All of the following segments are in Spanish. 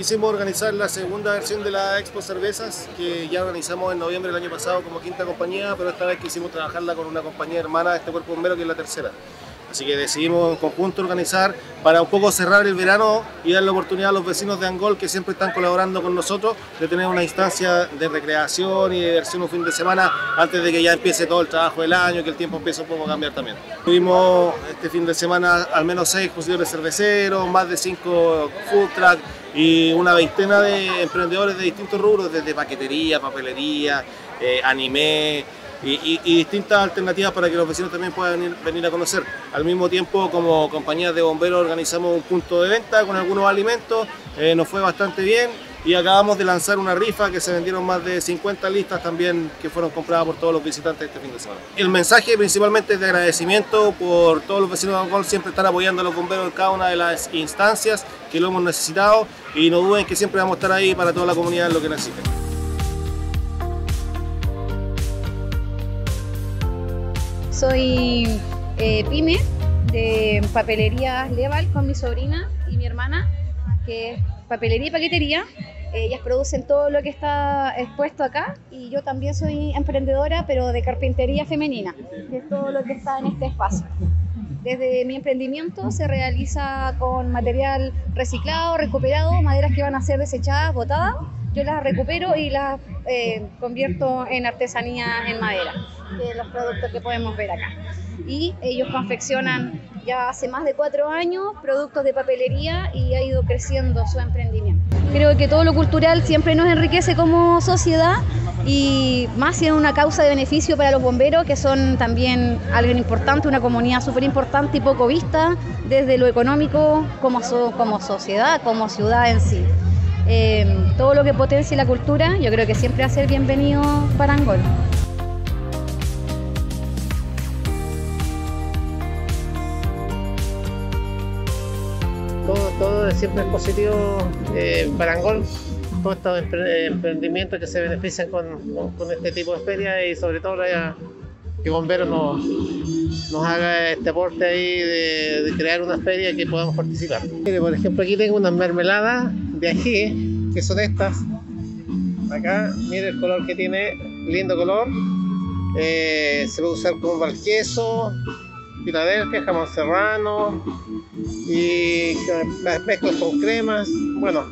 Quisimos organizar la segunda versión de la Expo Cervezas, que ya organizamos en noviembre del año pasado como quinta compañía, pero esta vez quisimos trabajarla con una compañía hermana de este cuerpo bombero que es la tercera. Así que decidimos en conjunto organizar para un poco cerrar el verano y dar la oportunidad a los vecinos de Angol que siempre están colaborando con nosotros de tener una instancia de recreación y diversión un fin de semana antes de que ya empiece todo el trabajo del año, que el tiempo empiece un poco a cambiar también. Tuvimos este fin de semana al menos seis expositores cerveceros, más de cinco food trucks y una veintena de emprendedores de distintos rubros, desde paquetería, papelería, eh, anime, y, distintas alternativas para que los vecinos también puedan venir, a conocer. Al mismo tiempo, como compañías de bomberos, organizamos un punto de venta con algunos alimentos, eh, nos fue bastante bien y acabamos de lanzar una rifa que se vendieron más de 50 listas también que fueron compradas por todos los visitantes este fin de semana. El mensaje principalmente es de agradecimiento por todos los vecinos de Angol siempre estar apoyando a los bomberos en cada una de las instancias que lo hemos necesitado y no duden que siempre vamos a estar ahí para toda la comunidad en lo que necesiten. Soy eh, pyme de papelería Leval con mi sobrina y mi hermana, que es papelería y paquetería. Ellas producen todo lo que está expuesto acá y yo también soy emprendedora, pero de carpintería femenina, que es todo lo que está en este espacio. Desde mi emprendimiento se realiza con material reciclado, recuperado, maderas que van a ser desechadas, botadas. Yo las recupero y las eh, convierto en artesanía en madera de los productos que podemos ver acá. Y ellos confeccionan ya hace más de cuatro años productos de papelería y ha ido creciendo su emprendimiento. Creo que todo lo cultural siempre nos enriquece como sociedad y más si es una causa de beneficio para los bomberos, que son también algo importante, una comunidad súper importante y poco vista desde lo económico como, como sociedad, como ciudad en sí. Eh, todo lo que potencie la cultura, yo creo que siempre va a ser bienvenido para Angol. todo, siempre es positivo eh, para Angol, todos estos emprendimientos que se benefician con, este tipo de ferias y sobre todo que Bomberos nos, nos haga este aporte ahí de, crear una feria que podamos participar. por ejemplo, aquí tengo unas mermeladas de ají, que son estas. Acá, mire el color que tiene, lindo color. Eh, se puede usar como para queso, Filadelfia, jamón serrano y mezclas con cremas. Bueno,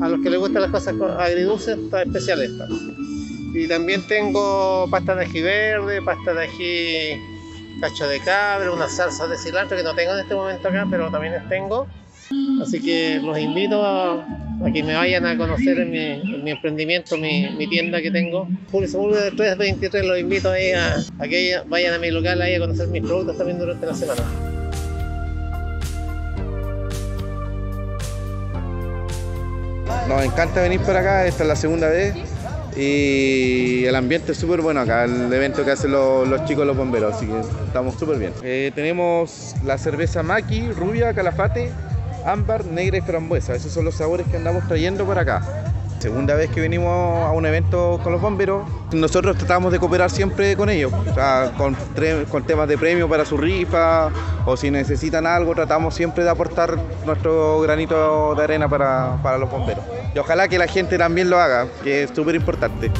a los que les gustan las cosas agridulces está especial esta. Y también tengo pasta de ají verde, pasta de ají cacho de cabra, una salsa de cilantro que no tengo en este momento acá, pero también las tengo. Así que los invito a, que me vayan a conocer en mi, emprendimiento, mi, tienda que tengo. Julio Sepúlveda 323, los invito a, a, que vayan a mi local ahí a conocer mis productos también durante la semana. Nos encanta venir por acá, esta es la segunda vez y el ambiente es súper bueno acá, el evento que hacen los, chicos los bomberos, así que estamos súper bien. Eh, tenemos la cerveza Maki, rubia, calafate, ámbar, negra y frambuesa. Esos son los sabores que andamos trayendo por acá. Segunda vez que venimos a un evento con los bomberos, nosotros tratamos de cooperar siempre con ellos, con, con, temas de premio para su rifa o si necesitan algo, tratamos siempre de aportar nuestro granito de arena para, para los bomberos. Y ojalá que la gente también lo haga, que es súper importante.